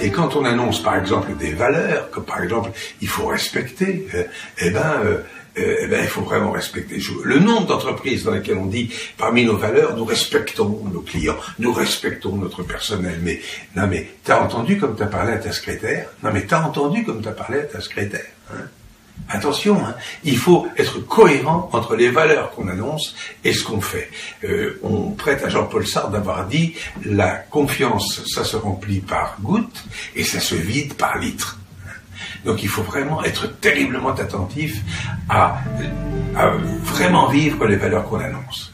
Et quand on annonce par exemple des valeurs, comme par exemple il faut respecter, euh, eh ben, euh, eh ben il faut vraiment respecter. Le nombre d'entreprises dans lesquelles on dit parmi nos valeurs, nous respectons nos clients, nous respectons notre personnel. Mais non mais t'as entendu comme t'as parlé à ta secrétaire? Non mais t'as entendu comme t'as parlé à ta secrétaire hein? Attention, hein, il faut être cohérent entre les valeurs qu'on annonce et ce qu'on fait. Euh, on prête à Jean-Paul Sartre d'avoir dit la confiance, ça se remplit par goutte et ça se vide par litre. Donc il faut vraiment être terriblement attentif à, à vraiment vivre les valeurs qu'on annonce.